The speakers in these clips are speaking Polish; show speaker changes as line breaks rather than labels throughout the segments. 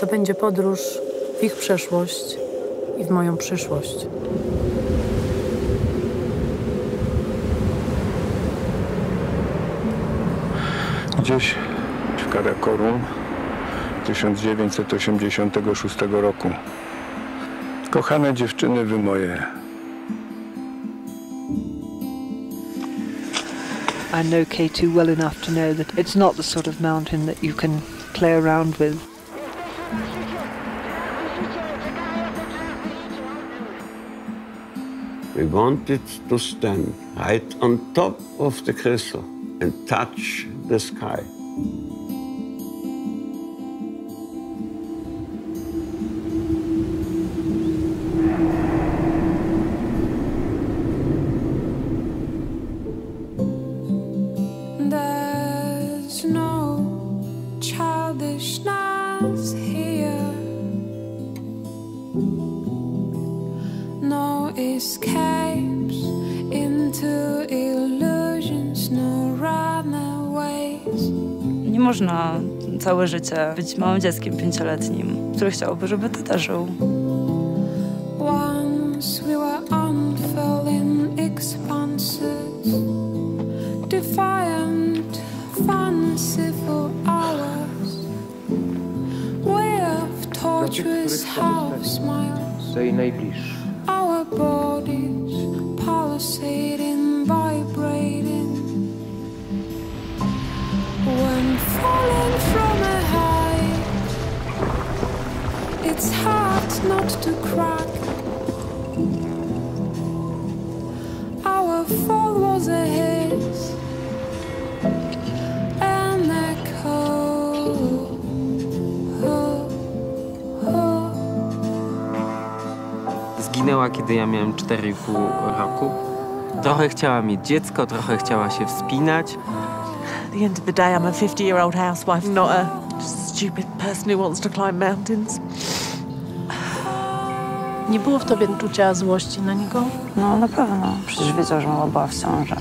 To będzie podróż w ich przeszłość i w moją przyszłość.
Gdzieś w Karakorum 1986 roku. Kochane dziewczyny wy moje.
I know K2 well enough to know that it's not the sort of mountain that you can play around with.
We wanted to stand right on top of the crystal and touch the sky.
Escapes into illusions, no runaways.
Nie można całe życie być małym dzieckiem pięcioletnim, które chciałoby, żeby tata żył.
Once we were unfurling expanses, defiant, fanciful hours. We of tortuous half smiles.
To jej najbliższy.
It's hard not to crack.
Zginęła, kiedy ja miałem 4,5 roku. Trochę chciała mieć dziecko, trochę chciała się wspinać.
At the end of the day, I'm a 50 year old housewife, not a stupid person who wants to climb mountains.
Nie było w tobie czucia złości na niego?
No na pewno, przecież wiedział, że mama była w ciąży.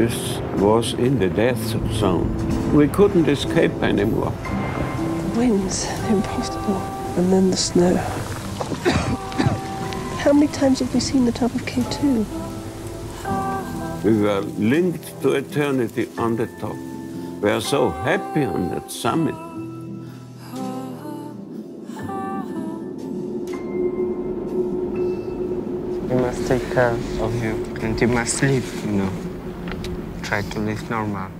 This was in the death zone. We couldn't escape anymore.
winds, the impossible, and then the snow. How many times have we seen the top of K2?
We were linked to eternity on the top. We are so happy on that summit.
You must take care of you and you must sleep, you know. Try to live normal.